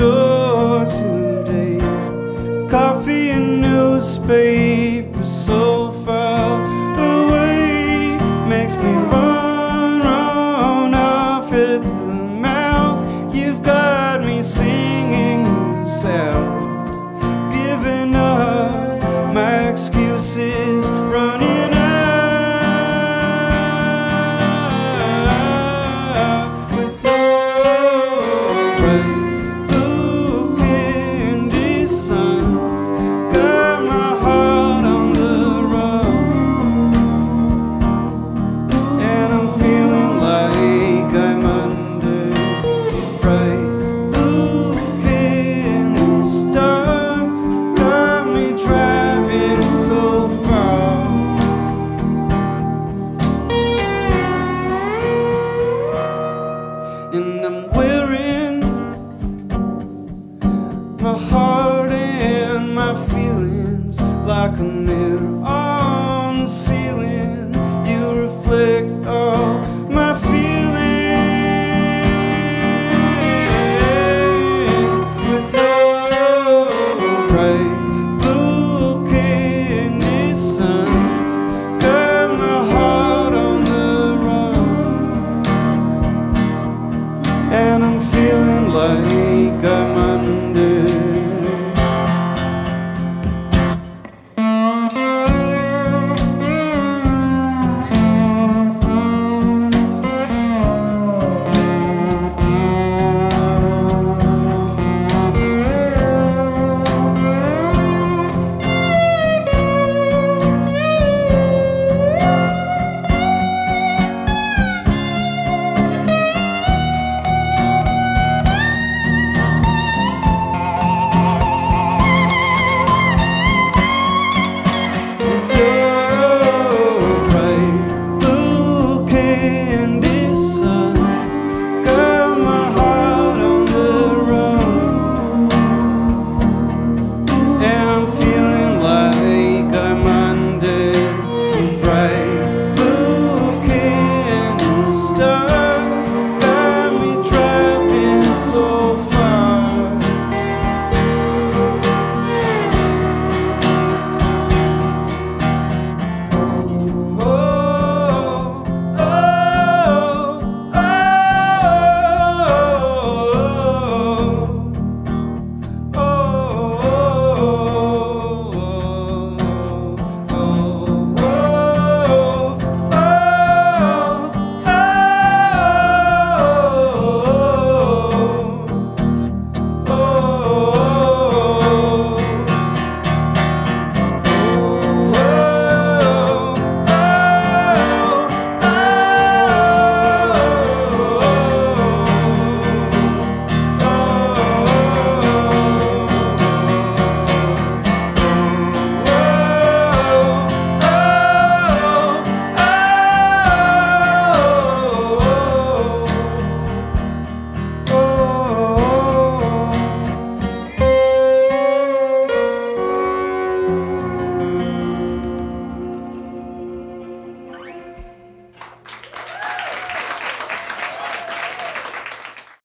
store today. Coffee and newspaper so far away makes me run. feelings like a mirror on the ceiling. You reflect